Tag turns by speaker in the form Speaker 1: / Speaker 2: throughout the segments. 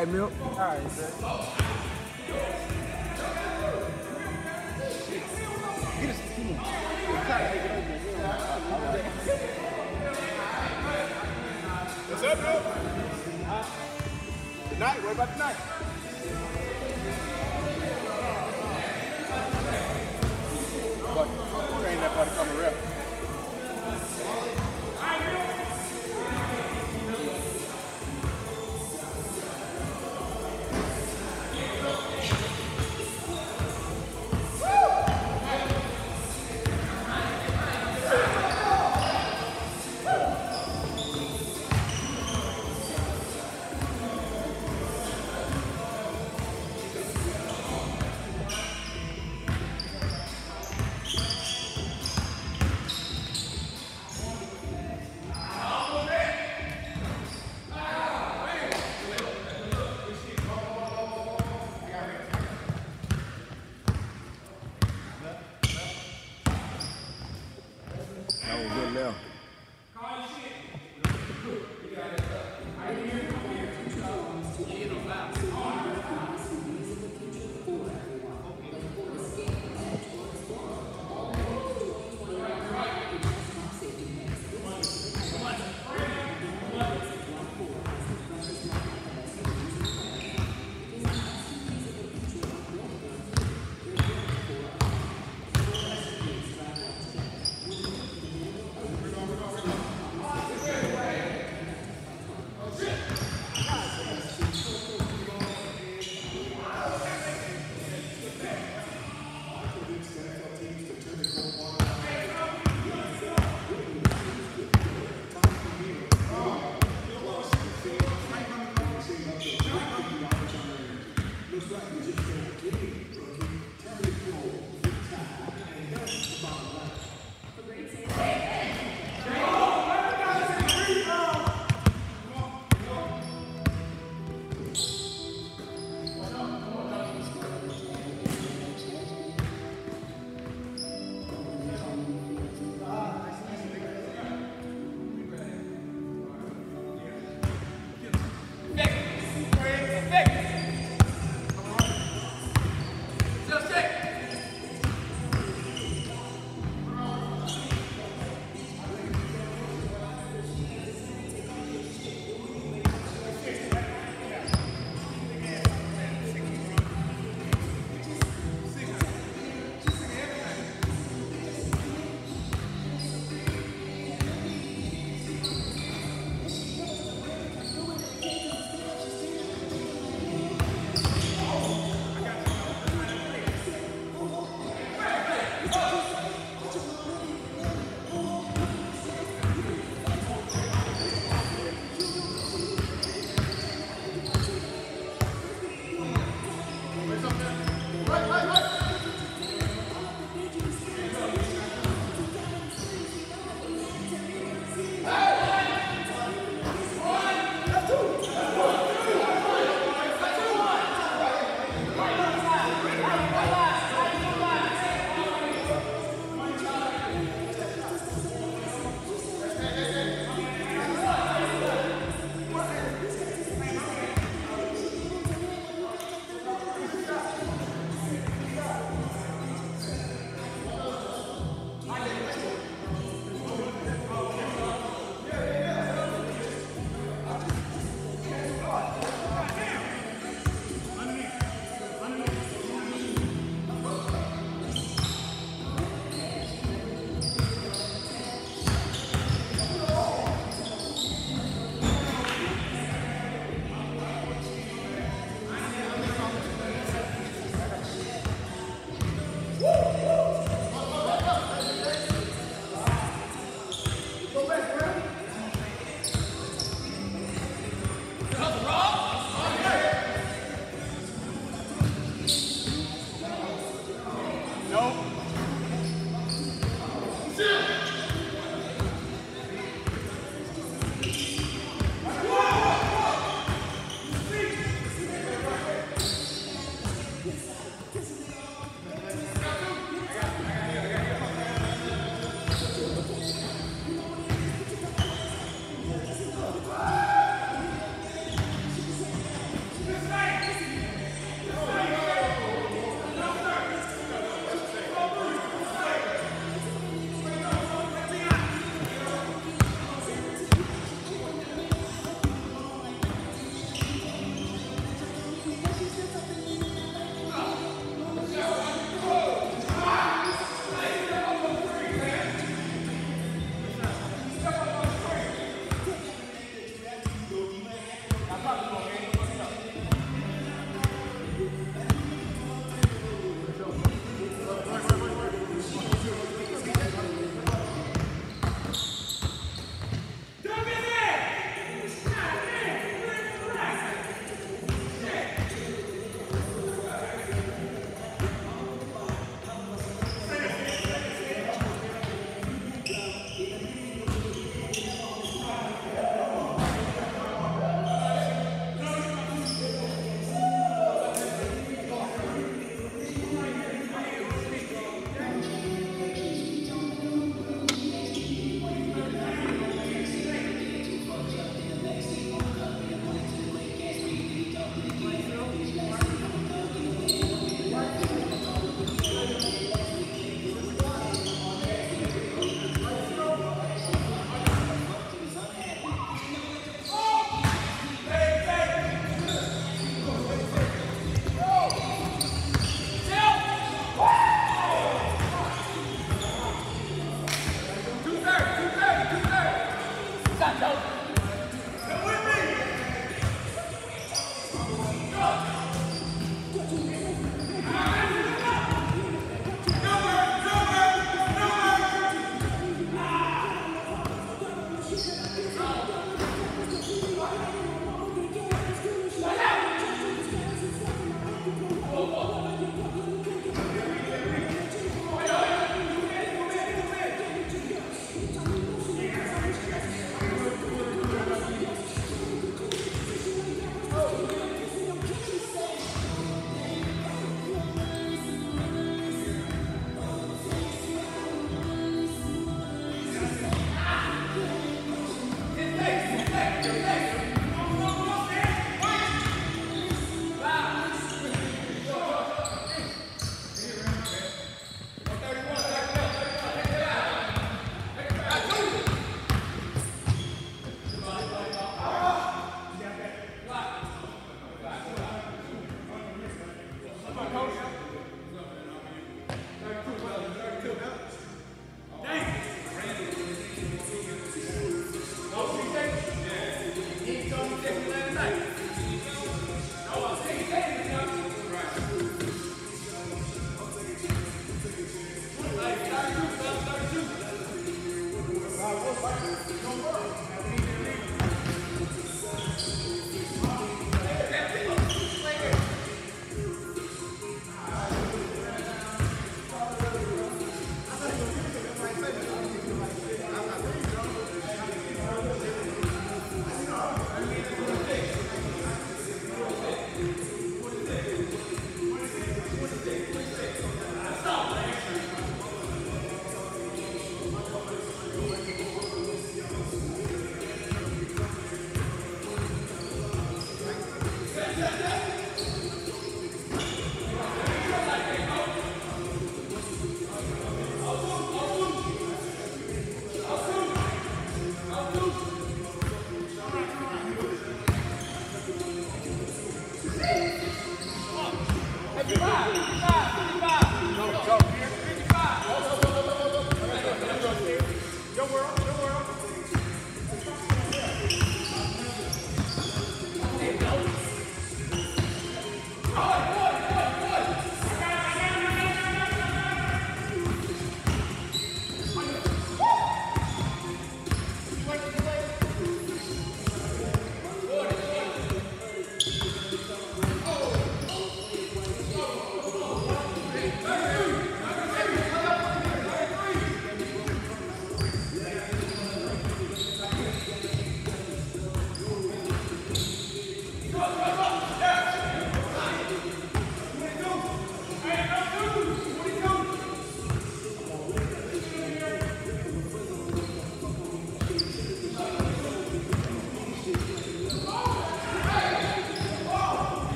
Speaker 1: All right, Milk.
Speaker 2: All right.
Speaker 3: What's up, Bill? Good night. What about tonight?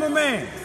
Speaker 3: Cameraman.